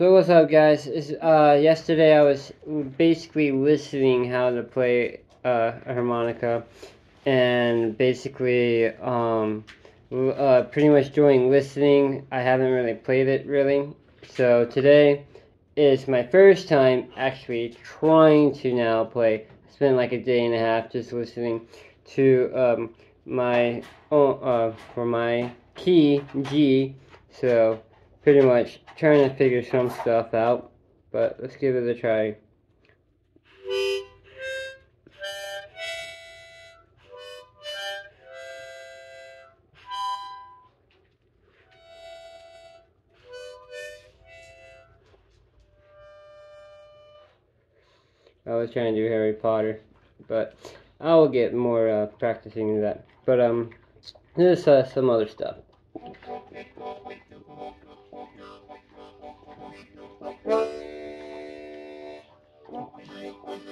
So what's up, guys? Uh, yesterday I was basically listening how to play uh, a harmonica, and basically um, uh, pretty much doing listening. I haven't really played it really. So today is my first time actually trying to now play. I spent like a day and a half just listening to um, my uh, for my key G. So pretty much trying to figure some stuff out, but let's give it a try. I was trying to do Harry Potter, but I will get more uh, practicing that. But um, there's uh, some other stuff.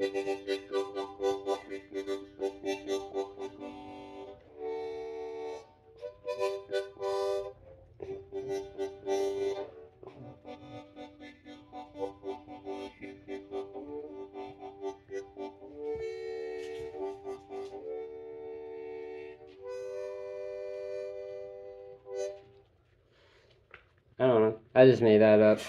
I don't know. I just made that up.